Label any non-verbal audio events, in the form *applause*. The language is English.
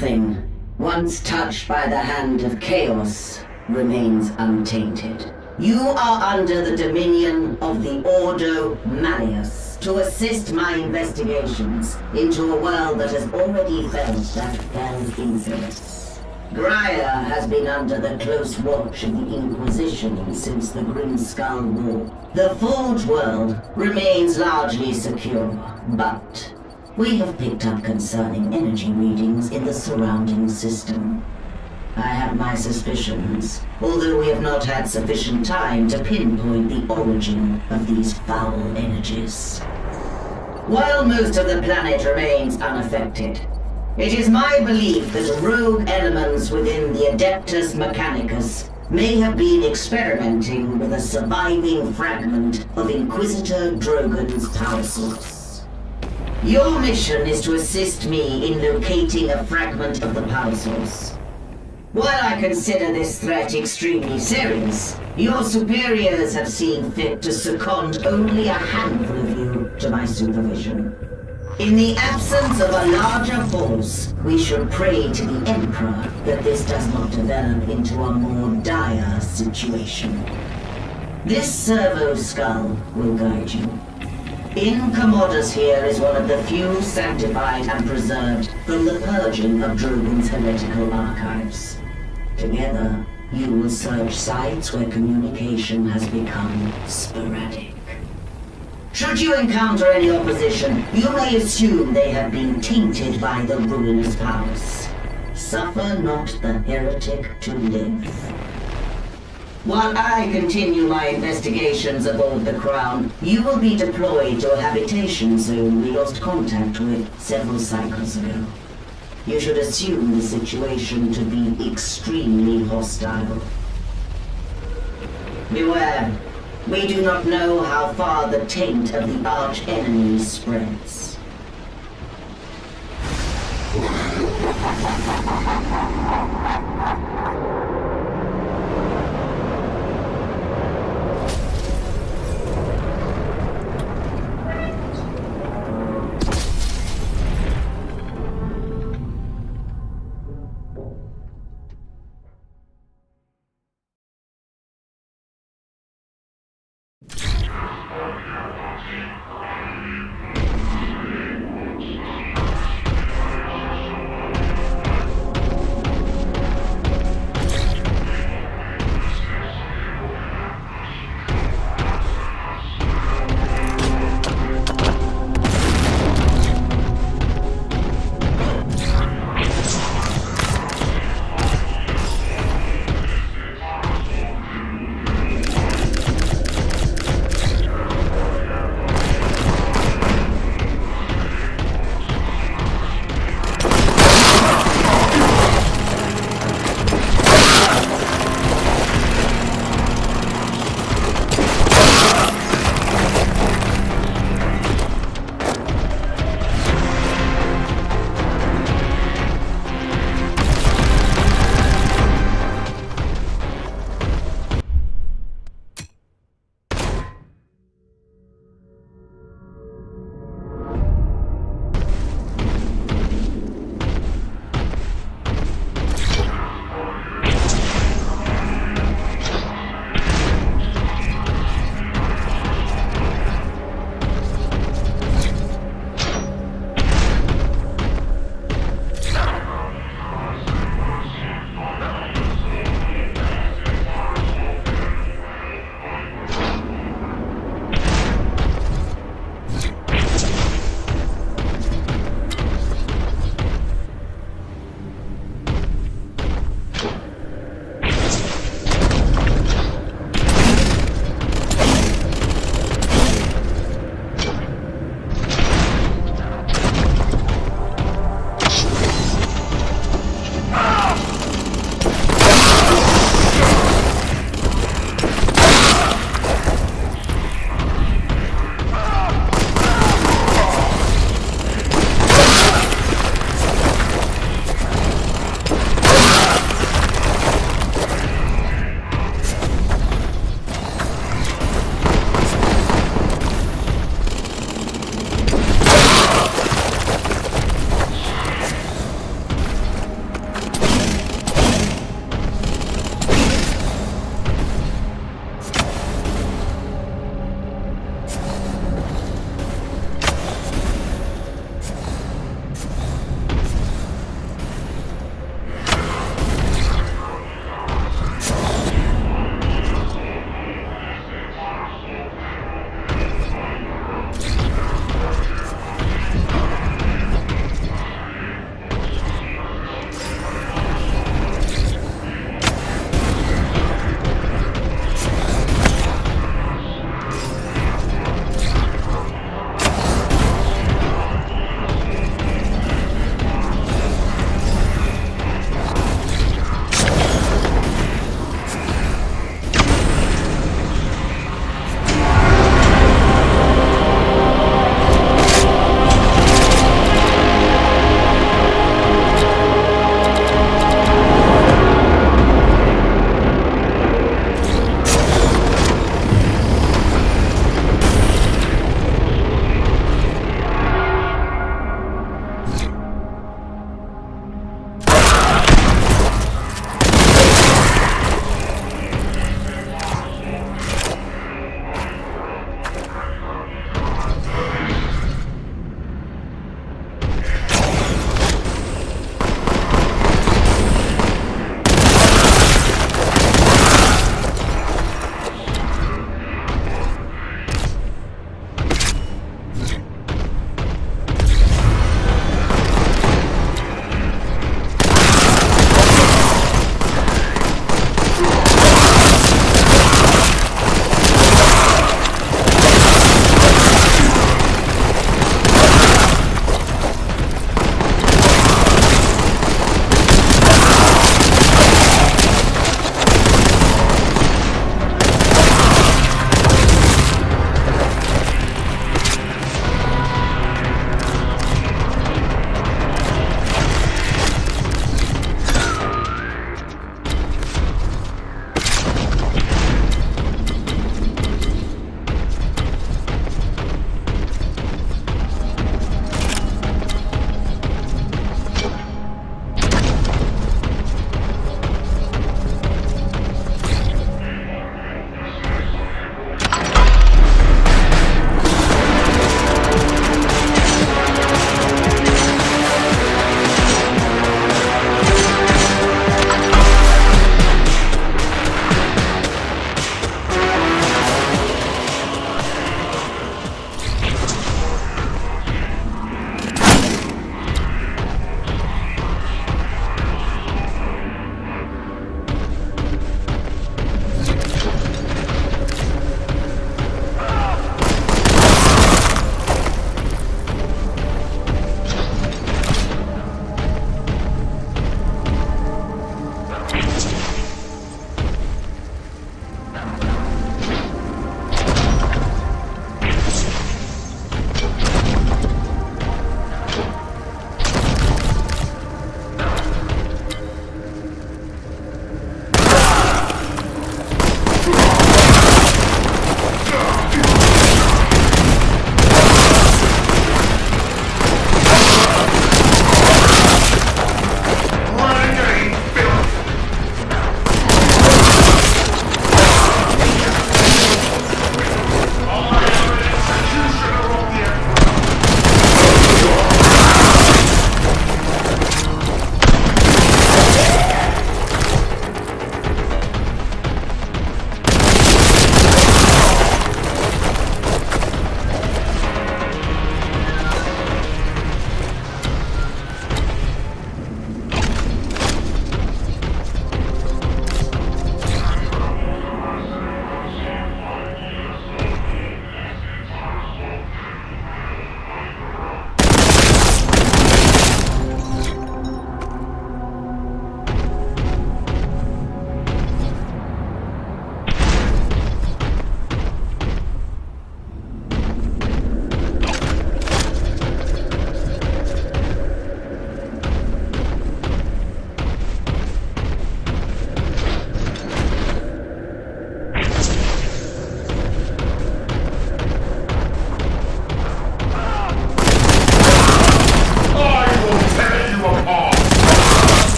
Nothing, once touched by the hand of chaos, remains untainted. You are under the dominion of the Ordo Malleus to assist my investigations into a world that has already felt that fell influence. Graia has been under the close watch of the Inquisition since the Grim Skull War. The Forge world remains largely secure, but we have picked up concerning energy readings in the surrounding system. I have my suspicions, although we have not had sufficient time to pinpoint the origin of these foul energies. While most of the planet remains unaffected, it is my belief that rogue elements within the Adeptus Mechanicus may have been experimenting with a surviving fragment of Inquisitor Drogan's power source. Your mission is to assist me in locating a fragment of the power source. While I consider this threat extremely serious, your superiors have seen fit to second only a handful of you to my supervision. In the absence of a larger force, we should pray to the Emperor that this does not develop into a more dire situation. This servo skull will guide you. In Commodus here is one of the few sanctified and preserved from the purging of Drogan's heretical archives. Together, you will search sites where communication has become sporadic. Should you encounter any opposition, you may assume they have been tainted by the ruinous powers. Suffer not the heretic to live. While I continue my investigations aboard the Crown, you will be deployed to a habitation zone we lost contact with several cycles ago. You should assume the situation to be extremely hostile. Beware, we do not know how far the taint of the arch-enemy spreads. *laughs*